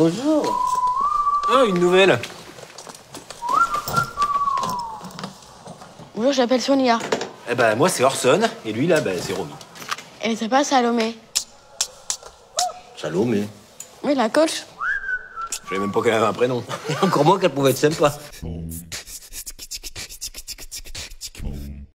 Bonjour. Ah, une nouvelle. Bonjour, j'appelle Sonia. Eh ben, moi, c'est Orson, et lui, là, ben, c'est Romy. Et c'est pas Salomé. Salomé. Oui, la coach. Je savais même pas qu'elle avait un prénom. Et encore moins qu'elle pouvait être sympa.